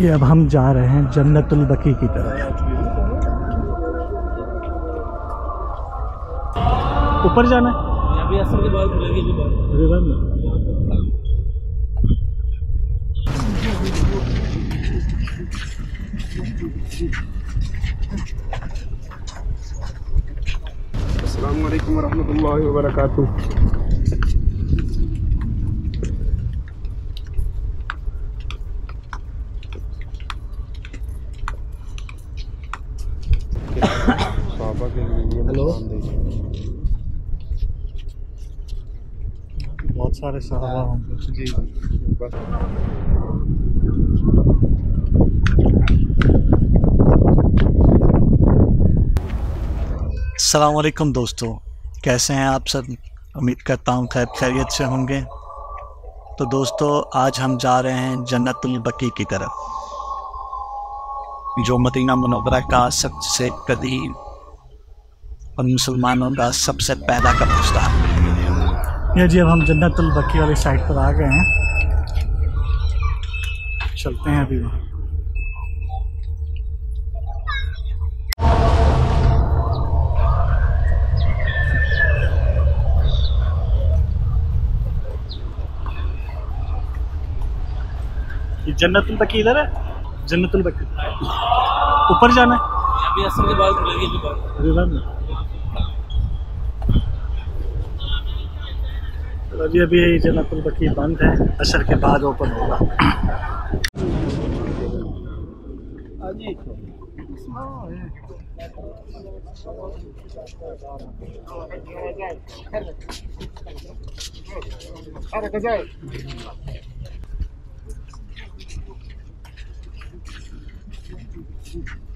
ये अब हम जा रहे हैं जन्नतुल बकी की तरफ़। ऊपर जाना है। अभी असर के बाद खुलेगी अभी बात अरे बंद है। अस्सलाम वालेकुम वरहमतुल्लाहि वबरकातुह हेलो बहुत सारे साहबा होंगे जी अलकुम दोस्तों। कैसे हैं आप सब? उम्मीद करता हूँ खैर खैरियत से होंगे। तो दोस्तों, आज हम जा रहे हैं जन्नतुल बकी की तरफ़, जो मदीना मुनव्वरा का सबसे कदीम और मुसलमानों का सबसे पहला कब्रिस्तान। ये जी अब हम जन्नतुल बकी वाली साइड पर आ गए हैं। चलते हैं अभी वहाँ। ये जन्नतुल बकी इधर है? जन्नतुल बकी। ऊपर जाना है। अभी असर के बाद खुलेगी अभी बात अरे बंद है। तो अभी अभी जनकपुर बकी बंद है असर के बाद ओपन होगा Thank you.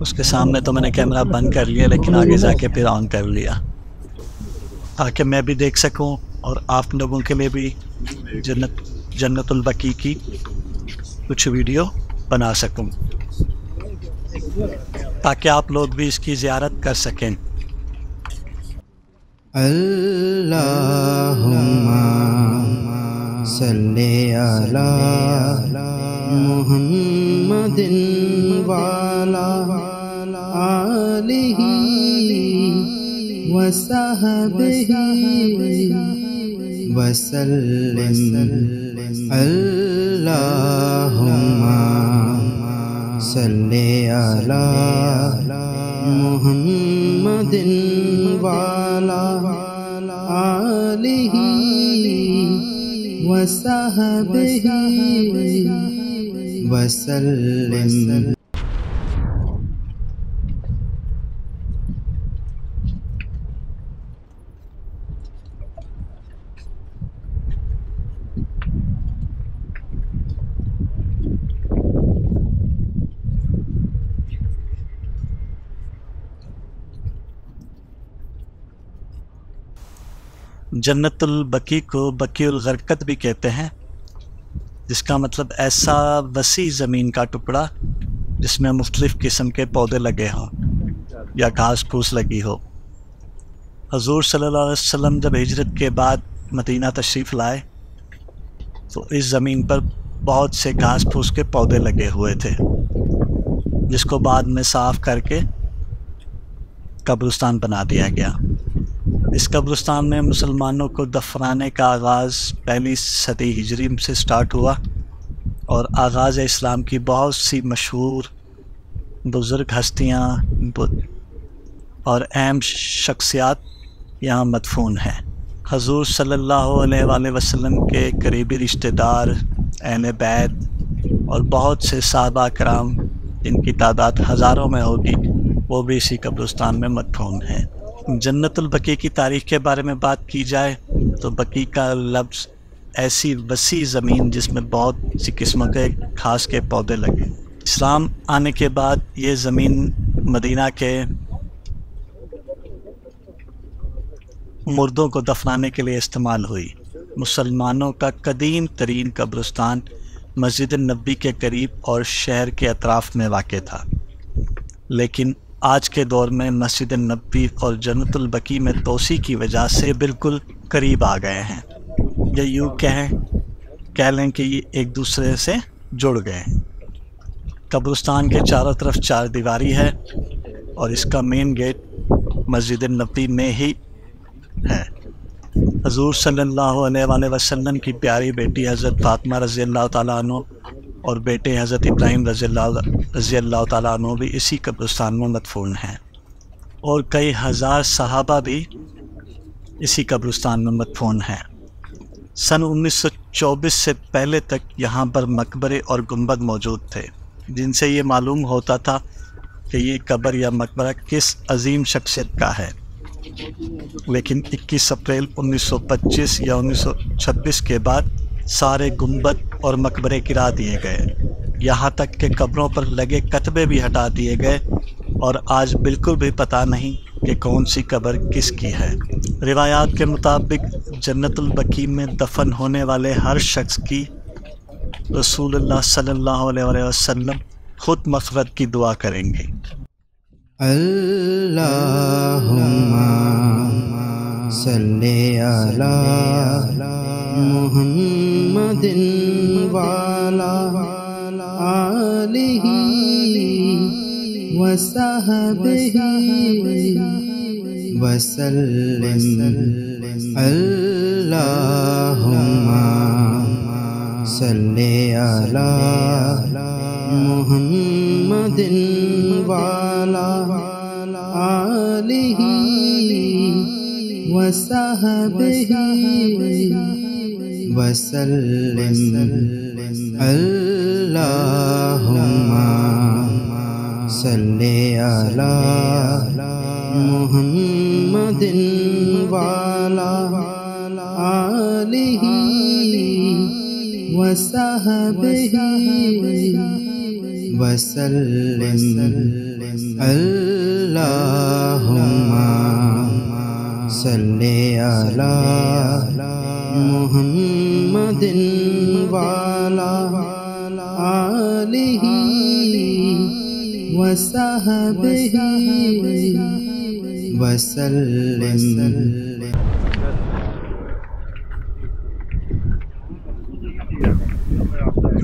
उसके सामने तो मैंने कैमरा बंद कर लिया लेकिन आगे जाके फिर ऑन कर लिया ताकि मैं भी देख सकूं और आप लोगों के लिए भी जन्नत जन्नतुल बकी की कुछ वीडियो बना सकूं ताकि आप लोग भी इसकी ज़ियारत कर सकें अल्लाहुम्मा सल्ले अला मुहम्मदिन वाला आलिही वसहबिही वसल्लिम। अल्लाहुम्मा सल्ले अला मुहम्मदिन वाला आलिही वसहबिही वसल्लिम जन्नतुल बकी को बकीउल गरकत भी कहते हैं, जिसका मतलब ऐसा वसी ज़मीन का टुकड़ा जिसमें मुख्तलिफ़ किस्म के पौधे लगे हों या घास फूस लगी हो। हजूर सल्लल्लाहु अलैहि वसल्लम जब हिजरत के बाद मदीना तशरीफ़ लाए तो इस ज़मीन पर बहुत से घास फूस के पौधे लगे हुए थे, जिसको बाद में साफ़ करके कब्रिस्तान बना दिया गया। इस कब्रिस्तान में मुसलमानों को दफनाने का आगाज़ पहली सदी हिजरी से स्टार्ट हुआ और आगाज़ इस्लाम की बहुत सी मशहूर बुज़ुर्ग हस्तियाँ और अहम शख्सियात यहाँ मदफून हैं। हजूर सल्लल्लाहु अलैहि वसल्लम के करीबी रिश्तेदार, अहल बैत और बहुत से साहबा कराम, जिनकी तादाद हज़ारों में होगी, वो भी इसी कब्रिस्तान में मदफून हैं। जन्नतुल बकी की तारीख़ के बारे में बात की जाए तो बकी का लफ्ज़ ऐसी वसी ज़मीन जिसमें बहुत सी किस्म के घास के पौधे लगे। इस्लाम आने के बाद ये ज़मीन मदीना के मुर्दों को दफनाने के लिए इस्तेमाल हुई। मुसलमानों का कदीम तरीन कब्रस्तान मस्जिद नबी के करीब और शहर के अतराफ़ में वाक़ था। लेकिन आज के दौर में मस्जिद नबी और जन्नतुलबकी में तोसी की वजह से बिल्कुल करीब आ गए हैं। या यूँ कहें, कह लें कि ये एक दूसरे से जुड़ गए हैं। कब्रस्तान के चारों तरफ़ चार दीवारी है और इसका मेन गेट मस्जिद नबी में ही है। हजूर सल्लल्लाहु अलैहि की प्यारी बेटी हज़रत फातमा रज़ी अल्लाह अन्हो और बेटे हज़रत इब्राहिम रज़ी अल्लाह तआला भी इसी कब्रस्तान में मदफून हैं। और कई हज़ार सहाबा भी इसी कब्रस्तान में मदफून हैं। सन 1924 से पहले तक यहाँ पर मकबरे और गुंबद मौजूद थे, जिनसे ये मालूम होता था कि ये कब्र या मकबरा किस अजीम शख्सियत का है। लेकिन 21 अप्रैल 1925 या 1926 के बाद सारे गुंबद और मकबरे गिरा दिए गए। यहाँ तक कि कब्रों पर लगे कतबे भी हटा दिए गए और आज बिल्कुल भी पता नहीं कि कौन सी कब्र किसकी है। रिवायात के मुताबिक जन्नतुलबकी में दफन होने वाले हर शख्स की रसूलुल्लाह सल्लल्लाहु खुद मफरत की दुआ करेंगे। अल्लाहुम्मा सल्ले अला मुहम्मदिन वाला आलिही वसहबिही वसल्लिम अल्लाहुम्मा सल्ले अला मुहम्मदिन वाला आलिही वसहबिही वसल्लिम अल्लाहुम्मा सल्ले अला मुहम्मदिन वाला आलिही वसहबिही वसल्लिम अल्लाहुम्मा सल्ले अला मुहम्मदिन वाला आलिही वसहबिही वसल्लिम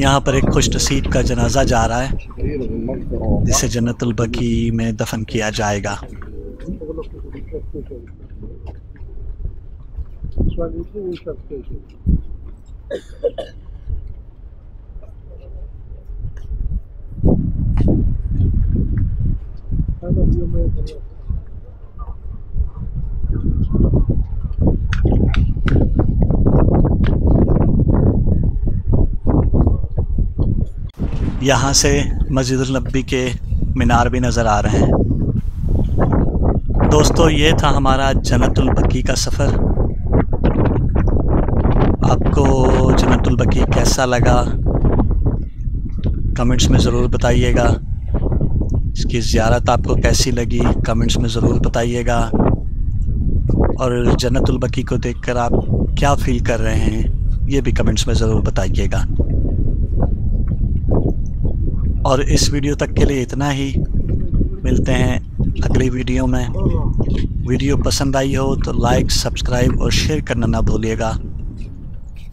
यहाँ पर एक खुश नसीब का जनाजा जा रहा है। जिसे जन्नतुलबकी में दफन किया जाएगा। यहाँ से मस्जिद नबी के मीनार भी नज़र आ रहे हैं। दोस्तों, ये था हमारा जन्नतुलबकी का सफ़र। आपको जन्नतुलबकी कैसा लगा? कमेंट्स में ज़रूर बताइएगा। इसकी ज़ियारत आपको कैसी लगी? कमेंट्स में ज़रूर बताइएगा। और जन्नतुलबकी को देखकर आप क्या फ़ील कर रहे हैं, ये भी कमेंट्स में ज़रूर बताइएगा। और इस वीडियो तक के लिए इतना ही। मिलते हैं अगली वीडियो में। वीडियो पसंद आई हो तो लाइक, सब्सक्राइब और शेयर करना ना भूलिएगा।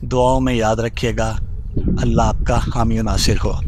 दुआओं में याद रखिएगा। अल्लाह आपका हामी नासिर हो।